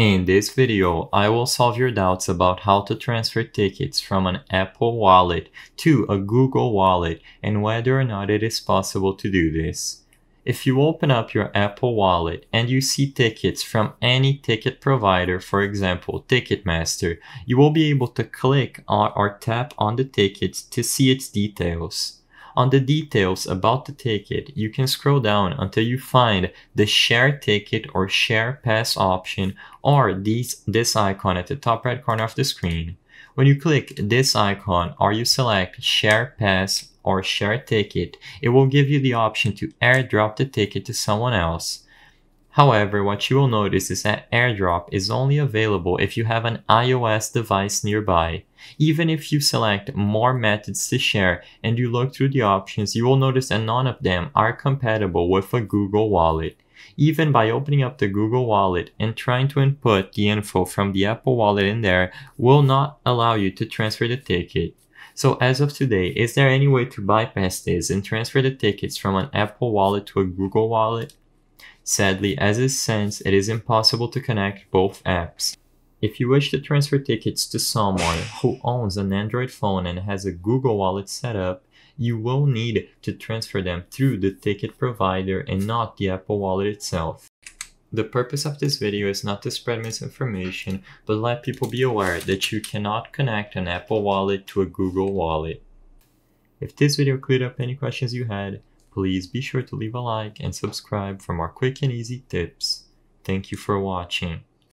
In this video, I will solve your doubts about how to transfer tickets from an Apple Wallet to a Google Wallet and whether or not it is possible to do this. If you open up your Apple Wallet and you see tickets from any ticket provider, for example Ticketmaster, you will be able to click or tap on the tickets to see its details. On the details about the ticket, you can scroll down until you find the share ticket or share pass option or these, this icon at the top right corner of the screen. When you click this icon or you select share pass or share ticket, it will give you the option to airdrop the ticket to someone else. However, what you will notice is that AirDrop is only available if you have an iOS device nearby. Even if you select more methods to share and you look through the options, you will notice that none of them are compatible with a Google Wallet. Even by opening up the Google Wallet and trying to input the info from the Apple Wallet in there will not allow you to transfer the ticket. So as of today, is there any way to bypass this and transfer the tickets from an Apple Wallet to a Google Wallet? Sadly, as it stands, it is impossible to connect both apps. If you wish to transfer tickets to someone who owns an Android phone and has a Google Wallet set up, you will need to transfer them through the ticket provider and not the Apple Wallet itself. The purpose of this video is not to spread misinformation, but let people be aware that you cannot connect an Apple Wallet to a Google Wallet. If this video cleared up any questions you had, Please be sure to leave a like and subscribe for more quick and easy tips. Thank you for watching.